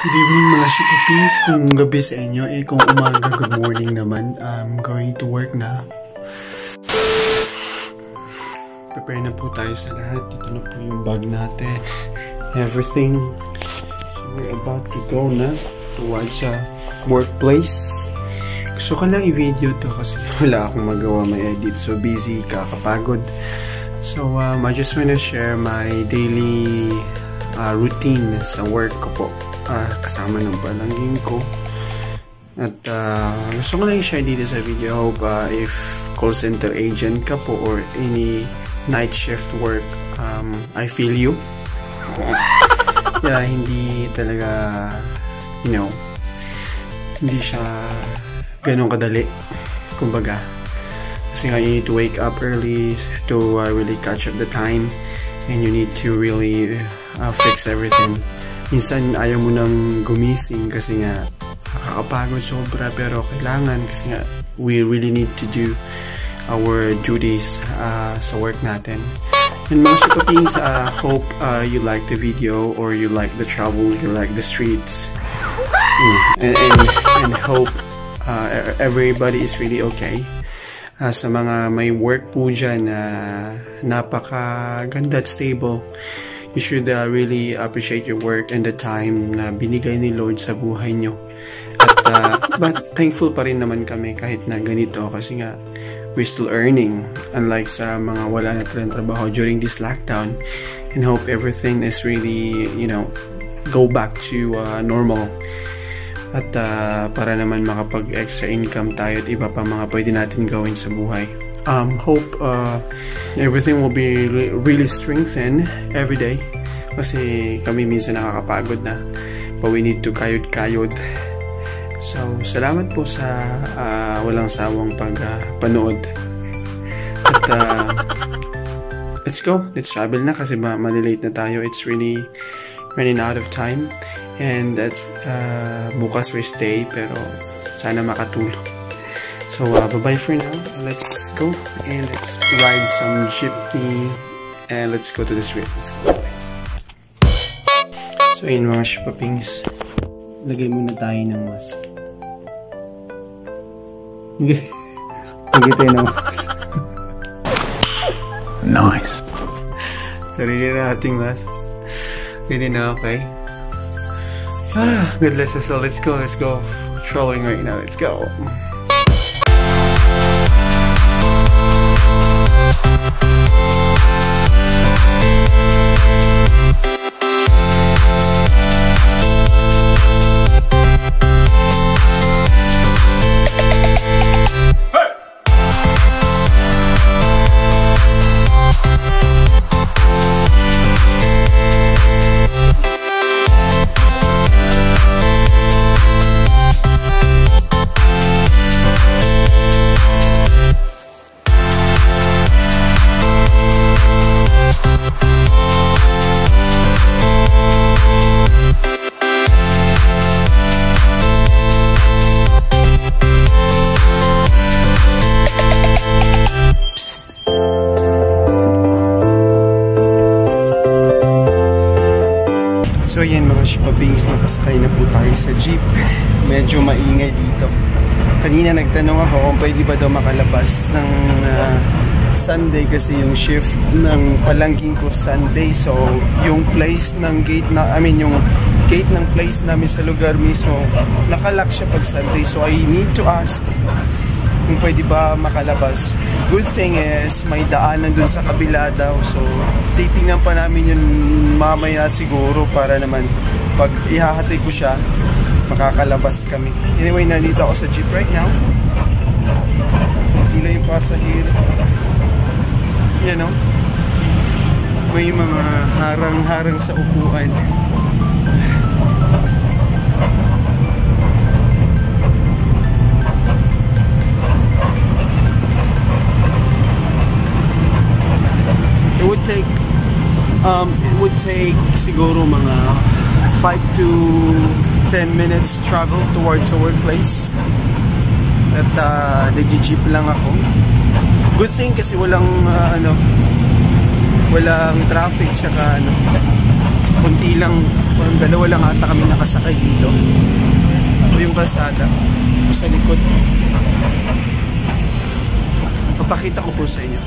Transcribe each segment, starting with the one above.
Good evening mga shipapings. Kung gabi sa inyo, eh kung umaga, good morning naman. I'm going to work na. Prepare na po tayo sa lahat. Dito na po yung bag natin. Everything. So we're about to go na towards sa workplace. Gusto ko lang i-video to kasi wala akong magawa may edit. So busy, kakapagod. So um, I just wanna share my daily uh, routine sa work ko po uh, kasama ng palangging ko. At uh, gusto ko lang i-share dito sa video. Hope uh, if call center agent ka po or any night shift work, um, I feel you. yeah, hindi talaga, you know, hindi siya ganun kadali. Kumbaga, kasi nga you need to wake up early to uh, really catch up the time and you need to really uh, fix everything minsan ayaw mo nang gumising kasi nga kakapagod sobra pero kailangan kasi nga we really need to do our duties uh, sa work natin. And mga shipapings, uh, hope uh, you like the video or you like the travel, you like the streets. And, and, and hope uh, everybody is really okay. Uh, sa mga may work po dyan na uh, napakaganda at stable, you should uh, really appreciate your work and the time na binigay ni Lord sa buhay nyo. At, uh, but thankful pa rin naman kami kahit na ganito kasi nga we're still earning. Unlike sa mga wala na talagang trabaho during this lockdown. And hope everything is really, you know, go back to uh, normal. At uh, para naman makapag extra income tayo at iba pa mga pwede natin gawin sa buhay um, hope uh, everything will be re- really strengthened every day. Kasi kami minsan nakakapagod na but we need to kayod-kayod so salamat po sa uh, walang sawang pagpanood uh, at uh, let's go. Let's travel na kasi ma- malilate na tayo. It's really running out of time. And that uh, bukas we stay pero sana makatulog So, uh, bye-bye for now. Let's go and let's ride some jeepney and let's go to the street. Let's go. So, ayun mga shipapings. Lagay muna tayo ng mask. Lagay tayo ng mask. nice. Sarili na ating mask. Hindi na okay. Ah, good lesson. So, let's go. Let's go. Trolling right now. Let's go. So maingay dito. Kanina nagtanong ako kung pwede ba daw makalabas ng uh, Sunday kasi yung shift ng palangking ko Sunday. So yung place ng gate na, I mean yung gate ng place namin sa lugar mismo, nakalock siya pag Sunday. So I need to ask kung pwede ba makalabas. Good thing is, may daanan dun sa kabila daw. So, titingnan pa namin yun mamaya siguro para naman pag ihahatay ko siya, makakalabas kami. Anyway, nandito ako sa jeep right now. Tila yung pasahero. Yan o. May mga harang-harang sa upuan. it would take um, it would take siguro mga 5 to 10 minutes travel towards the workplace at uh, nag-jeep lang ako good thing kasi walang uh, ano walang traffic tsaka ano kunti lang, parang dalawa lang ata kami nakasakay dito. Ito yung kalsada sa likod. Papakita ko po sa inyo.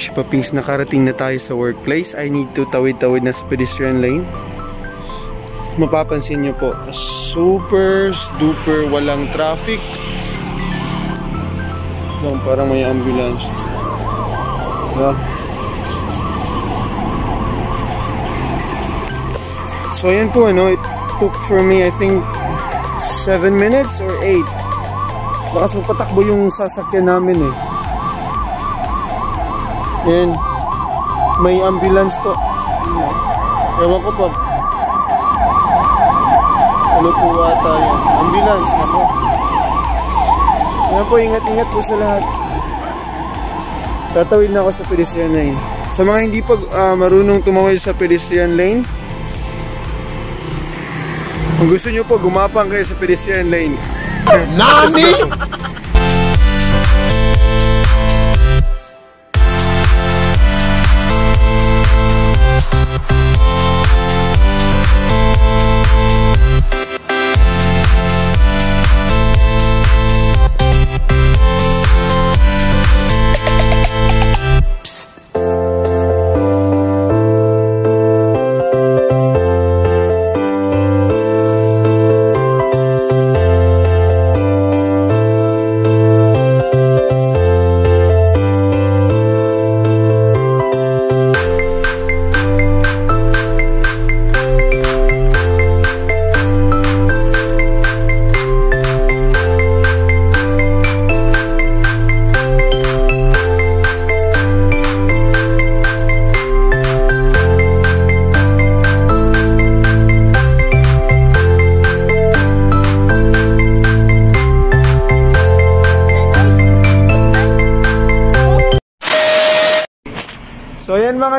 Mga shipapings, nakarating na tayo sa workplace. I need to tawid-tawid na sa pedestrian lane. Mapapansin nyo po, super duper walang traffic. Lang parang may ambulance. Diba? So ayan po, ano, it took for me, I think, 7 minutes or 8 Lakas magpatakbo yung sasakyan namin eh. Yan. May ambulance po. Ewan ko po. Ano po ata yan? Ambulance na po. Yan po, ingat-ingat po sa lahat. Tatawid na ako sa pedestrian lane. Sa mga hindi pa ah, marunong tumawid sa pedestrian lane, kung gusto nyo po, gumapang kayo sa pedestrian lane. Nani?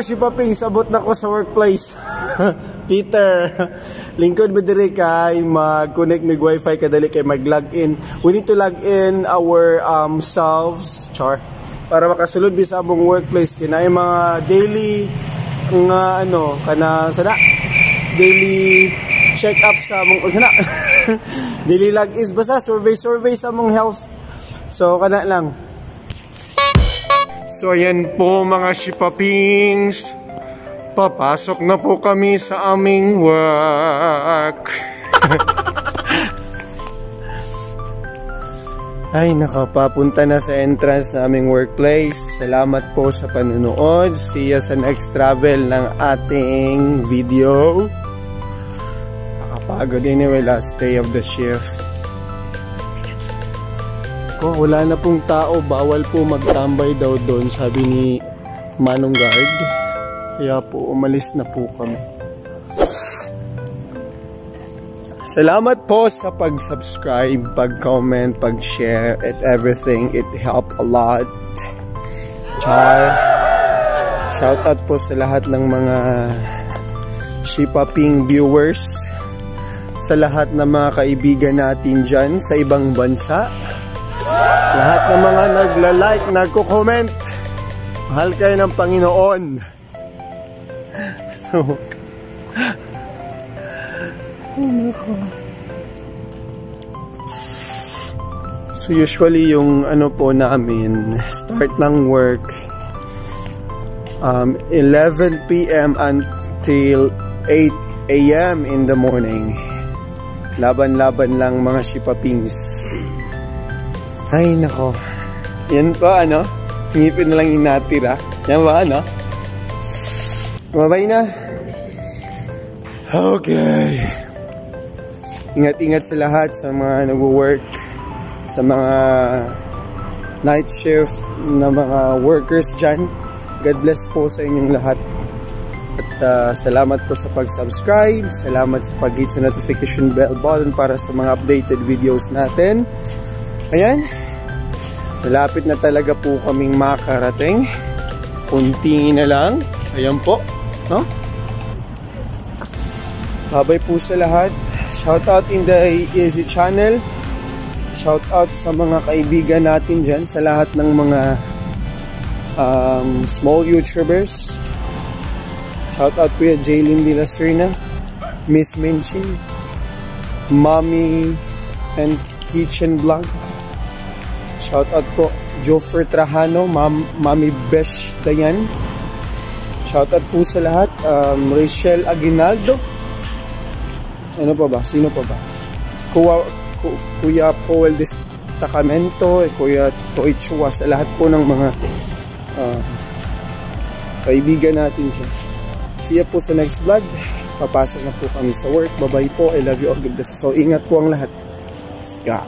Mga shipaping, sabot na ko sa workplace. Peter, lingkod mo diri kay mag-connect mig wifi kadali kay mag-log in. We need to log in our um, selves, char, para makasulod bi sa among workplace kina mga daily nga ano kana sana daily check up sa among sana daily log is basta survey survey sa among health. So kana lang. So ayan po mga shipapings. Papasok na po kami sa aming work. Ay, nakapapunta na sa entrance sa aming workplace. Salamat po sa panunood. See you sa next travel ng ating video. Nakapagod anyway, last day of the shift. Ko, wala na pong tao, bawal po magtambay daw doon, sabi ni Manong Guard. Kaya po umalis na po kami. Salamat po sa pag-subscribe, pag-comment, pag-share, and everything. It helped a lot. Char. Shoutout po sa lahat ng mga Shipa Ping viewers. Sa lahat ng mga kaibigan natin dyan sa ibang bansa. Lahat ng mga nagla-like, nagko-comment. Mahal kayo ng Panginoon. So, So usually yung ano po namin, start ng work um, 11 p.m. until 8 a.m. in the morning. Laban-laban lang mga shipapings. Ay nako. Yan pa ano? Ngipin na lang yung natira. Yan ba ano? Mabay na. Okay. Ingat-ingat sa lahat sa mga nagwo-work, sa mga night shift na mga workers dyan. God bless po sa inyong lahat. At uh, salamat po sa pag-subscribe. Salamat sa pag-hit sa notification bell button para sa mga updated videos natin. Ayan. Malapit na talaga po kaming makarating. Kunti na lang. Ayan po. No? Babay po sa lahat. Shout out in the Easy Channel. Shout out sa mga kaibigan natin dyan, sa lahat ng mga um, small YouTubers. Shout out Kuya Jaylin De La Miss Minchin, Mommy and Kitchen Blanc. Shout out po Jofer Trajano, Mam Mami Besh Dayan. Shout out po sa lahat. Um, Rachel Aguinaldo. Ano pa ba? Sino pa ba? Kuya, Ku, Kuya Powell Destacamento, eh, Kuya Toy Chua, sa lahat po ng mga uh, kaibigan natin dyan. See po sa next vlog. Papasok na po kami sa work. Bye-bye po. I love you all. God. So, ingat po ang lahat. Let's go.